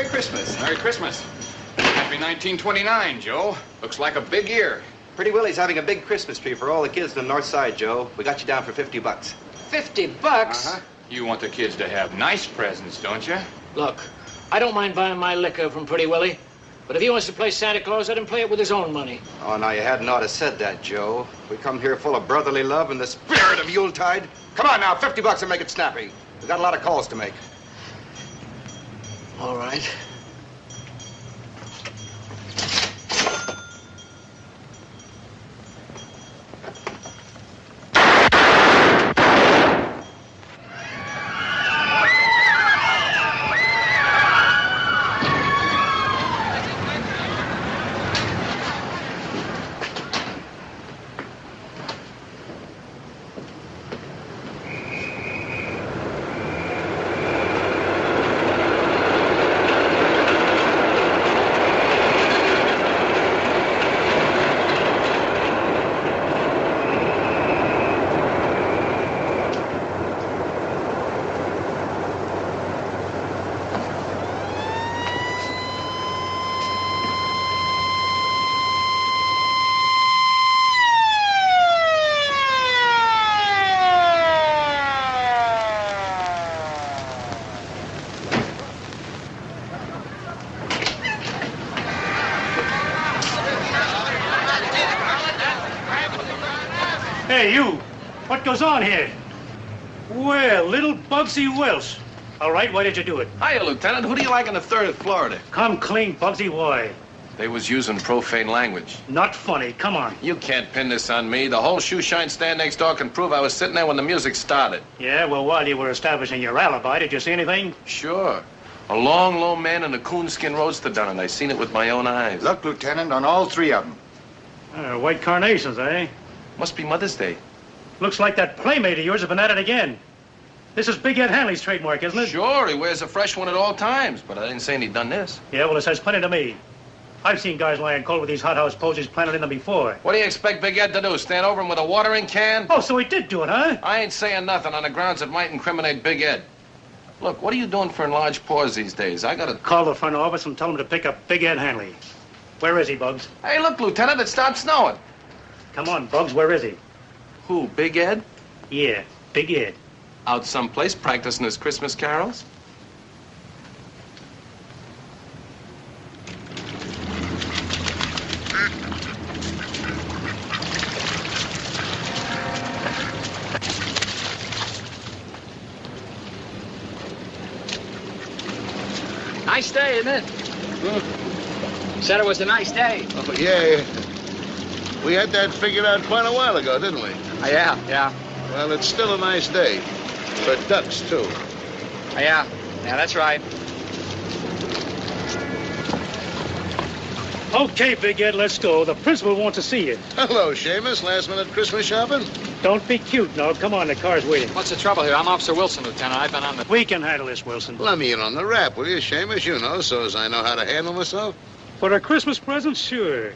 Joe. Merry Christmas. Merry Christmas. Happy 1929, Joe. Looks like a big year. Pretty Willie's having a big Christmas tree for all the kids on the north side, Joe. We got you down for 50 bucks. 50 bucks? Uh-huh. You want the kids to have nice presents, don't you? Look, I don't mind buying my liquor from Pretty Willie. But if he wants to play Santa Claus, let him play it with his own money. Oh, now you hadn't ought to said that, Joe. We come here full of brotherly love and the spirit of Yuletide. Come on now, 50 bucks and make it snappy. We got a lot of calls to make. All right. Hey, you! What goes on here? Well, little Bugsy Welsh. All right, why did you do it? Hiya, Lieutenant. Who do you like in the 3rd of Florida? Come clean, Bugsy. Why? They was using profane language. Not funny. Come on. You can't pin this on me. The whole shoe shine stand next door can prove I was sitting there when the music started. Yeah, well, while you were establishing your alibi, did you see anything? Sure. A long, low man in a coonskin roadster done it. I seen it with my own eyes. Look, Lieutenant, on all three of them. Uh, white carnations, eh? Must be Mother's Day. Looks like that playmate of yours has been at it again. This is Big Ed Hanley's trademark, isn't it? Sure, he wears a fresh one at all times, but I didn't say he'd done this. Yeah, well, it says plenty to me. I've seen guys lying cold with these hothouse posies planted in them before. What do you expect Big Ed to do? Stand over him with a watering can? Oh, so he did do it, huh? I ain't saying nothing on the grounds it might incriminate Big Ed. Look, what are you doing for enlarged paws these days? I gotta... Call the front office and tell them to pick up Big Ed Hanley. Where is he, Bugs? Hey, look, Lieutenant, it stopped snowing. Come on, Bugs, where is he? Who, Big Ed? Yeah, Big Ed. Out someplace practicing his Christmas carols? Nice day, isn't it? Said it was a nice day. Oh, yeah. We had that figured out quite a while ago, didn't we? Oh, yeah, yeah. Well, it's still a nice day. For ducks, too. Oh, yeah. Yeah, that's right. Okay, Big Ed, let's go. The principal wants to see you. Hello, Seamus. Last minute Christmas shopping? Don't be cute now. Come on, the car's waiting. What's the trouble here? I'm Officer Wilson, Lieutenant. I've been on the... We can handle this, Wilson. Let me in on the rap, will you, Seamus? You know, so as I know how to handle myself. For a Christmas present, sure.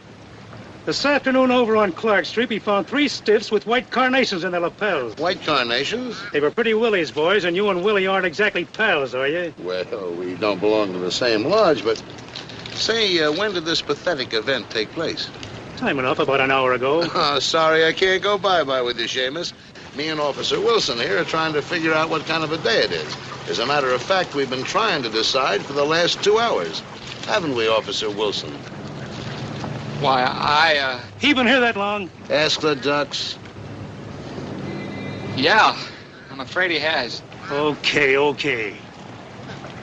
This afternoon over on Clark Street, we found three stiffs with white carnations in their lapels. White carnations? They were pretty Willie's boys, and you and Willie aren't exactly pals, are you? Well, we don't belong to the same lodge, but say, uh, when did this pathetic event take place? Time enough, about an hour ago. Oh, sorry, I can't go bye-bye with you, Seamus. Me and Officer Wilson here are trying to figure out what kind of a day it is. As a matter of fact, we've been trying to decide for the last two hours. Haven't we, Officer Wilson? Why, I, uh... He been here that long? Ask the ducks. Yeah. I'm afraid he has. Okay, okay.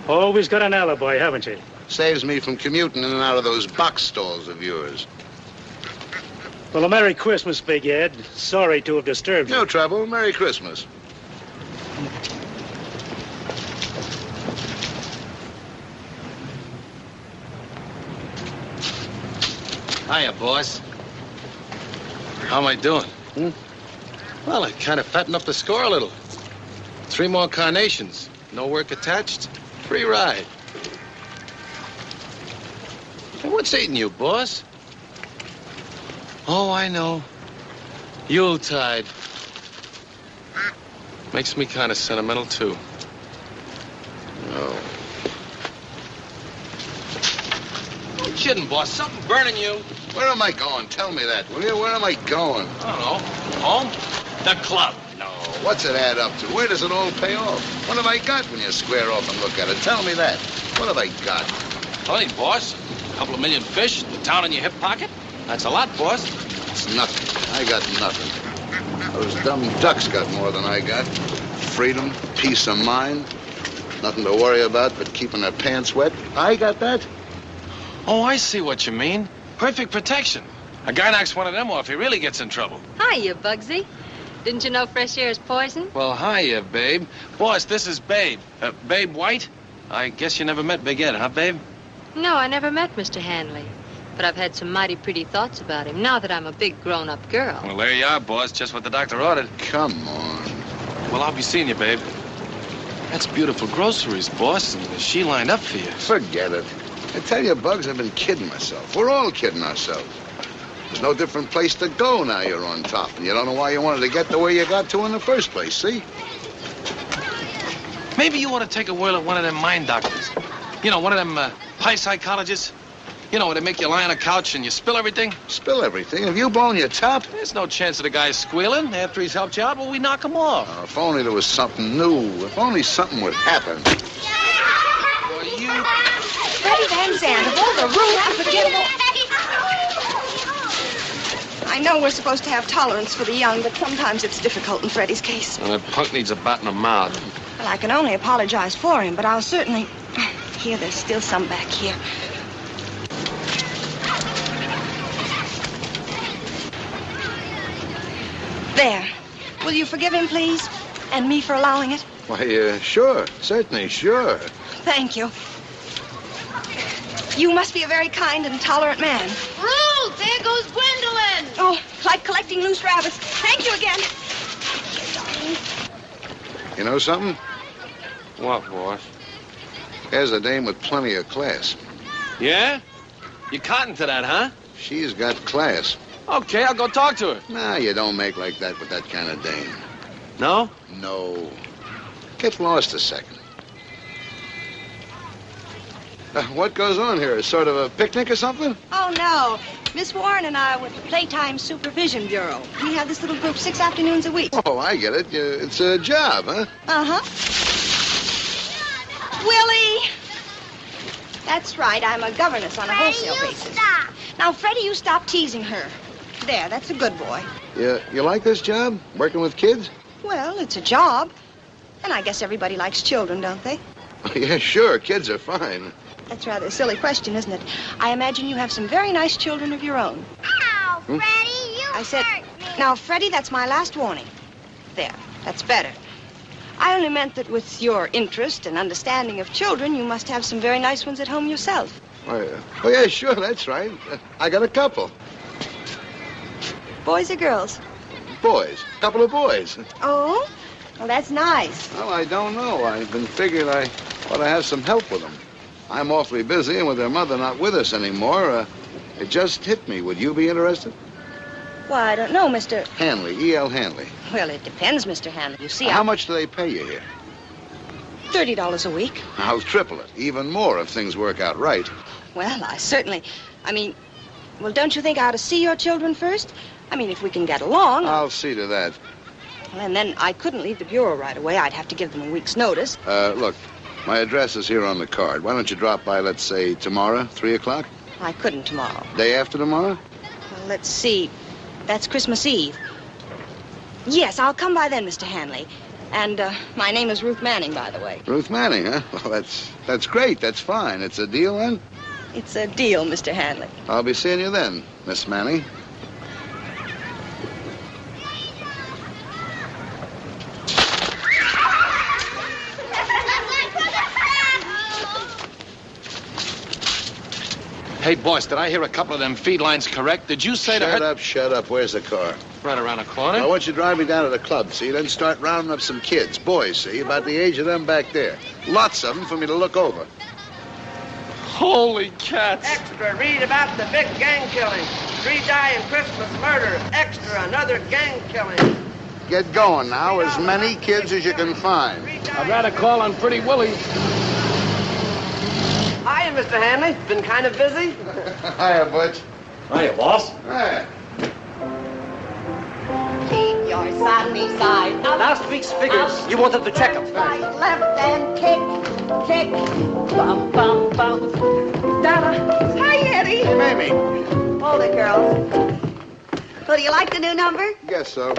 Always got an alibi, haven't you? Saves me from commuting in and out of those box stalls of yours. Well, a Merry Christmas, Big Ed. Sorry to have disturbed you. No trouble. Merry Christmas. Hiya, boss. How am I doing? Hmm? Well, I kind of fattened up the score a little. Three more carnations. No work attached. Free ride. Hey, what's eating you, boss? Oh, I know. Yuletide. Makes me kind of sentimental, too. Oh. Quit shitting, boss. Something burning you. Where am I going? Tell me that, will you? Where am I going? I don't know. Home? The club. No. What's it add up to? Where does it all pay off? What have I got when you square off and look at it? Tell me that. What have I got? Plenty, boss. A couple of million fish, the town in your hip pocket. That's a lot, boss. It's nothing. I got nothing. Those dumb ducks got more than I got. Freedom, peace of mind, nothing to worry about but keeping their pants wet. I got that. Oh, I see what you mean. Perfect protection. A guy knocks one of them off, he really gets in trouble. Hiya, Bugsy. Didn't you know fresh air is poison? Well, hiya, babe. Boss, this is Babe. Uh, babe White? I guess you never met Big Ed, huh, babe? No, I never met Mr. Hanley. But I've had some mighty pretty thoughts about him now that I'm a big grown-up girl. Well, there you are, boss. Just what the doctor ordered. Come on. Well, I'll be seeing you, babe. That's beautiful groceries, boss, and she lined up for you. Forget it. I tell you, Bugs, I've been kidding myself. We're all kidding ourselves. There's no different place to go now you're on top, and you don't know why you wanted to get the way you got to in the first place, see? Maybe you ought to take a whirl at one of them mind doctors. You know, one of them uh, pie psychologists. You know, where they make you lie on a couch and you spill everything. Spill everything. Have you blown your top? There's no chance of the guy squealing after he's helped you out. Well, we knock him off. Oh, if only there was something new. If only something would happen. Well, you... Freddie Van Zanderbilt, the rude, unforgettable. I know we're supposed to have tolerance for the young, but sometimes it's difficult in Freddie's case. Well, that punk needs a bat in the mouth. Well, I can only apologize for him, but I'll certainly. Here, there's still some back here. There. Will you forgive him, please? And me for allowing it? Why, uh, sure. Certainly, sure. Thank you. You must be a very kind and tolerant man. Ruth, there goes Gwendolyn. Oh, like collecting loose rabbits. Thank you again. You know something? What, boss? There's a dame with plenty of class. Yeah? You cotton to that, huh? She's got class. Okay, I'll go talk to her. Nah, you don't make like that with that kind of dame. No? No. Get lost a second. Uh, what goes on here? A sort of a picnic or something? Oh, no. Miss Warren and I are with the Playtime Supervision Bureau. We have this little group six afternoons a week. Oh, I get it. It's a job, huh? Uh-huh. Willie! That's right. I'm a governess on a wholesale basis. Now, Freddie, you stop teasing her. There, that's a good boy. You, you like this job? Working with kids? Well, it's a job. And I guess everybody likes children, don't they? yeah, sure. Kids are fine. That's rather a silly question, isn't it? I imagine you have some very nice children of your own. Ow, Hmm? Freddie, you I said, hurt me. now, Freddie, that's my last warning. There, that's better. I only meant that with your interest and understanding of children, you must have some very nice ones at home yourself. Oh, yeah. oh, yeah, sure. That's right. I got a couple. Boys or girls? Boys. A Couple of boys. Oh? Well, that's nice. Well, I don't know. I've been figuring I ought to have some help with them. I'm awfully busy, and with their mother not with us anymore, uh, it just hit me. Would you be interested? Why, I don't know, Mr. Hanley, E.L. Hanley. Well, it depends, Mr. Hanley. You see, How I'm much do they pay you here? $30 a week. I'll triple it, even more if things work out right. Well, I certainly. I mean, well, don't you think I ought to see your children first? I mean, if we can get along. I'll see to that. Well, and then I couldn't leave the bureau right away. I'd have to give them a week's notice. Uh, look, my address is here on the card. Why don't you drop by, let's say, tomorrow, 3 o'clock? I couldn't tomorrow. Day after tomorrow? Well, let's see. That's Christmas Eve. Yes, I'll come by then, Mr. Hanley. And uh, my name is Ruth Manning, by the way. Ruth Manning, huh? Well, that's, that's great. That's fine. It's a deal, then? It's a deal, Mr. Hanley. I'll be seeing you then, Miss Manning. Hey, boss, did I hear a couple of them feed lines correct? Did you say to Shut up, shut up. Where's the car? Right around the corner? I want you to drive me down to the club, see? Then start rounding up some kids, boys, see? About the age of them back there. Lots of them for me to look over. Holy cats. Extra, read about the big gang killing. Three die in Christmas murder. Extra, another gang killing. Get going now. As many kids as you can find. I'd rather call on Pretty Willie. Hiya, Mr. Hanley. Been kind of busy? Hiya, Butch. Hiya, boss. Hiya. Keep your sunny side up. Last week's figures. You wanted to check them. Right, left, and kick, kick. Bum, bum, bum. Donna. Hi, Eddie. Hey, Mamie. Hold it, girls. So, do you like the new number? Guess so.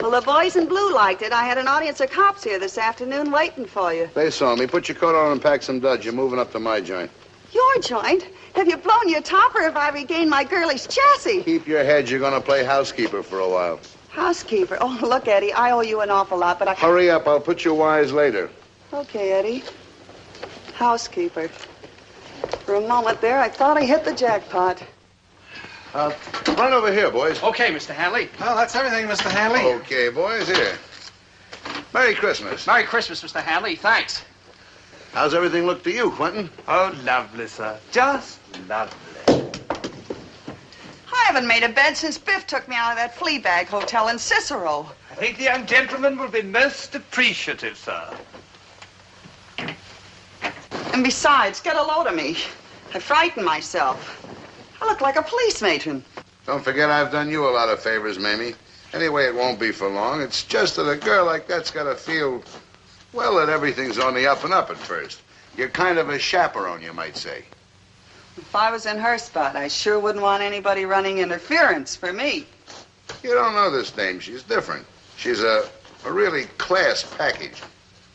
Well, the boys in blue liked it. I had an audience of cops here this afternoon waiting for you. They saw me. Put your coat on and pack some duds. You're moving up to my joint. Your joint? Have you blown your top or have I regained my girlish chassis? Keep your head. You're going to play housekeeper for a while. Housekeeper. Oh, look, Eddie, I owe you an awful lot, but I... Hurry up. I'll put you wise later. Okay, Eddie. Housekeeper. For a moment there, I thought I hit the jackpot. Uh, run over here, boys. Okay, Mr. Hanley. Well, that's everything, Mr. Hanley. Okay, boys, here. Merry Christmas. Merry Christmas, Mr. Hanley. Thanks. How's everything look to you, Quentin? Oh, lovely, sir. Just lovely. I haven't made a bed since Biff took me out of that flea bag hotel in Cicero. I think the young gentleman will be most appreciative, sir. And besides, get a load of me. I frightened myself. I look like a police matron. Don't forget I've done you a lot of favors, Mamie. Anyway, it won't be for long. It's just that a girl like that's got to feel, well, that everything's on the up and up at first. You're kind of a chaperone, you might say. If I was in her spot, I sure wouldn't want anybody running interference for me. You don't know this dame. She's different. She's a, a really class package.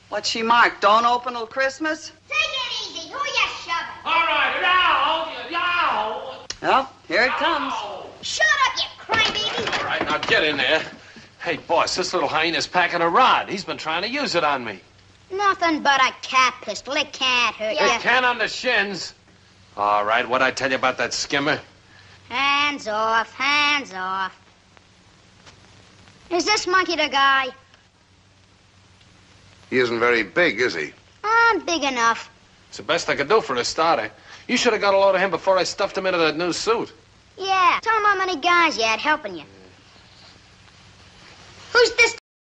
What's she marked? Don't open till Christmas? Take it easy. Who you shoving? All right, now, now. Well, here it comes. Shut up, you crybaby. All right, now get in there. Hey, boss, this little hyena's packing a rod. He's been trying to use it on me. Nothing but a cat pistol. It can't hurt you. It you. can on the shins. All right, what'd I tell you about that skimmer? Hands off, hands off. Is this monkey the guy? He isn't very big, is he? I'm big enough. It's the best I could do for a starter. You should have got a load of him before I stuffed him into that new suit. Yeah. Tell him how many guys you had helping you. Who's this